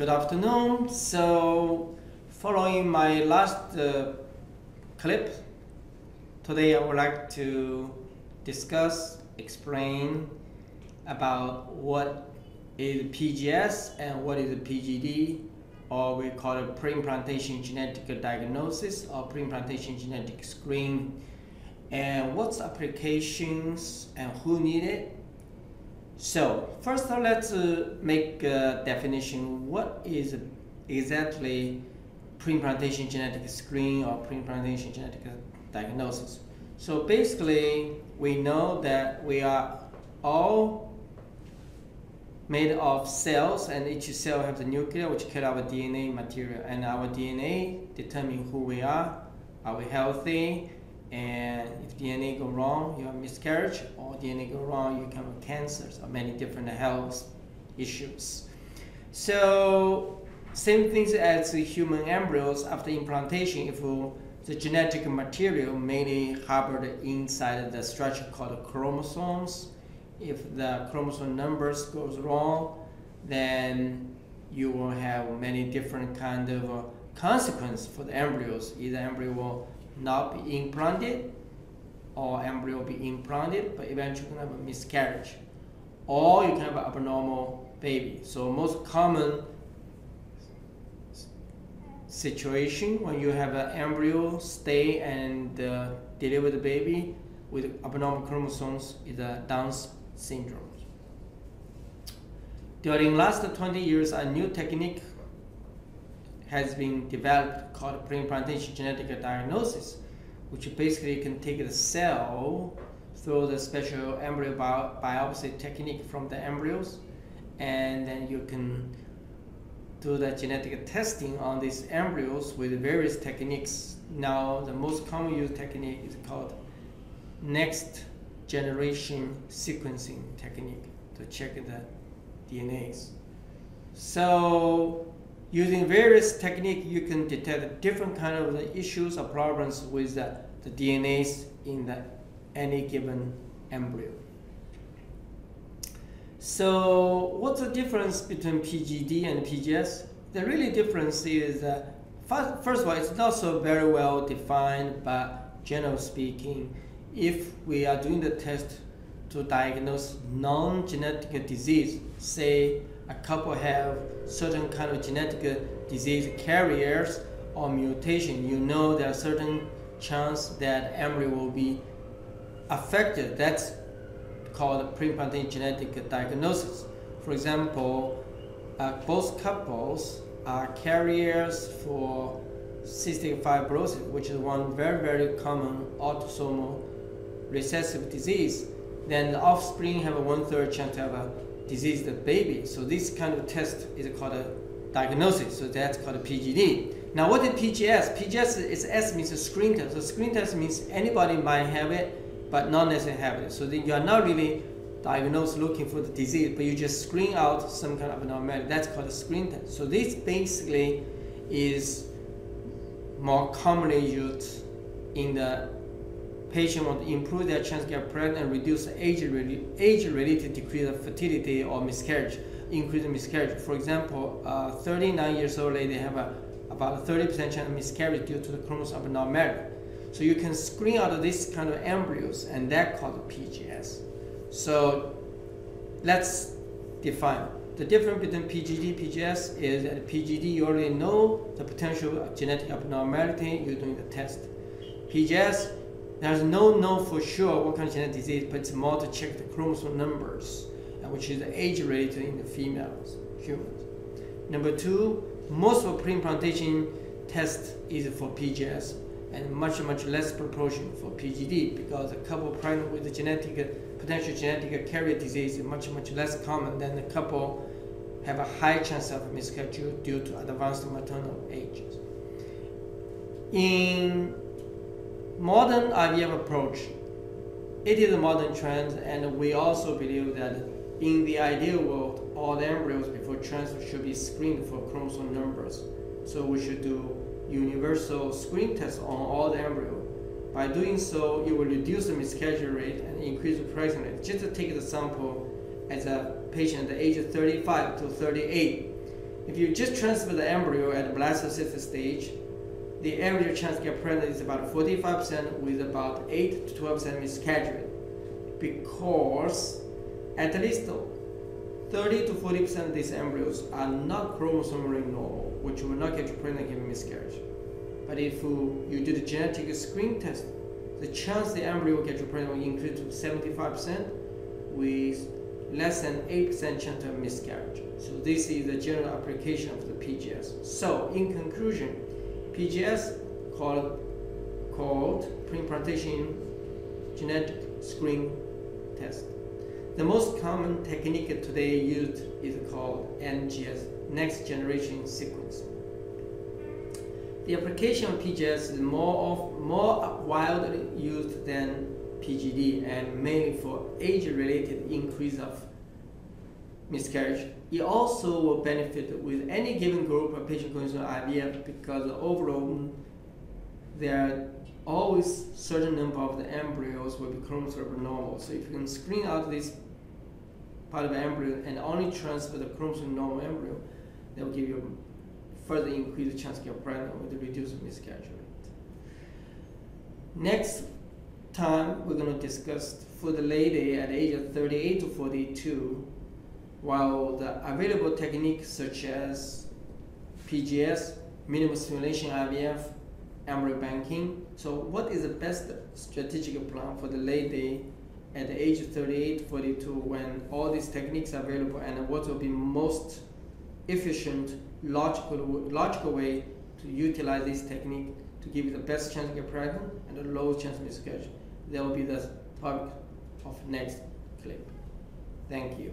Good afternoon. So, following my last uh, clip, today I would like to discuss, explain about what is PGS and what is PGD, or we call it pre-implantation genetic diagnosis or pre-implantation genetic screen, and what's applications and who need it, so first let's uh, make a definition. What is exactly pre-implantation genetic screen or pre-implantation genetic diagnosis? So basically, we know that we are all made of cells and each cell has a nucleus which carry our DNA material and our DNA determine who we are. Are we healthy? And if DNA go wrong, you have miscarriage, or DNA go wrong, you can have cancers or many different health issues. So same things as human embryos after implantation, if the genetic material mainly harbored inside the structure called chromosomes, if the chromosome numbers goes wrong, then you will have many different kind of uh, consequence for the embryos. Either embryo will not be implanted or embryo be implanted, but eventually you can have a miscarriage. Or you can have an abnormal baby. So most common situation when you have an embryo stay and uh, deliver the baby with abnormal chromosomes is a Down syndrome. During last 20 years, a new technique has been developed called pre-implantation genetic diagnosis, which basically can take the cell through the special embryo biopsy technique from the embryos, and then you can do the genetic testing on these embryos with various techniques. Now, the most common used technique is called next generation sequencing technique to check the DNAs. So Using various techniques, you can detect different kind of issues or problems with the, the DNAs in the, any given embryo. So what's the difference between PGD and PGS? The really difference is first, first of all, it's not so very well defined, but generally speaking, if we are doing the test to diagnose non-genetic disease, say a couple have certain kind of genetic disease carriers or mutation, you know there are certain chance that embryo will be affected. That's called pre-implantation genetic diagnosis. For example, uh, both couples are carriers for cystic fibrosis, which is one very, very common autosomal recessive disease. Then the offspring have a one-third chance to have a diseased baby. So this kind of test is called a diagnosis. So that's called a PGD. Now what is PGS? PGS is S means a screen test. So screen test means anybody might have it, but not necessarily have it. So you are not really diagnosed looking for the disease, but you just screen out some kind of abnormality. That's called a screen test. So this basically is more commonly used in the patient want to improve their chance to get pregnant and reduce age-related age related decrease of fertility or miscarriage, increase miscarriage. For example, a 39 years old lady have a, about a 30% chance of miscarriage due to the chromosome abnormality. So you can screen out of this kind of embryos and that called PGS. So let's define. The difference between PGD PGS is that PGD you already know the potential genetic abnormality, you're doing the test. PGS there's no known for sure what kind of genetic disease, but it's more to check the chromosome numbers, uh, which is the age related in the females, humans. Number two, most of pre-implantation test is for PGS and much, much less proportion for PGD because a couple pregnant with a genetic, potential genetic carrier disease is much, much less common than a couple have a high chance of miscarriage due to advanced maternal ages. In modern IVF approach, it is a modern trend, and we also believe that in the ideal world, all the embryos before transfer should be screened for chromosome numbers. So we should do universal screen tests on all the embryo. By doing so, it will reduce the miscarriage rate and increase the pregnancy rate. Just to take the sample as a patient at the age of 35 to 38, If you just transfer the embryo at the blastocyst stage, the average chance to get pregnant is about 45% with about 8 to 12% miscarriage because at least 30 to 40% of these embryos are not chromosomally normal, which will not get you pregnant given miscarriage. But if you do the genetic screen test, the chance the embryo will get you pregnant will increase to 75% with less than 8% chance of miscarriage. So this is the general application of the PGS. So in conclusion, PGS called, called pre-implantation genetic screen test. The most common technique today used is called NGS, Next Generation Sequencing. The application of PGS is more, of, more widely used than PGD and mainly for age-related increase of miscarriage. It also will benefit with any given group of patients going IVF because overall there are always certain number of the embryos will be chromosome normal. So if you can screen out this part of the embryo and only transfer the chromosome normal embryo, that will give you a further increased chance to get pregnant with a reduced miscarriage rate. Next time we're going to discuss for the lady at age of 38 to 42 while the available techniques such as PGS, minimal stimulation IVF, embryo banking. So what is the best strategic plan for the lady at the age of 38, 42 when all these techniques are available and what will be most efficient, logical, logical way to utilize this technique to give you the best chance to get pregnant and the lowest chance of miscarriage. That will be the topic of next clip. Thank you.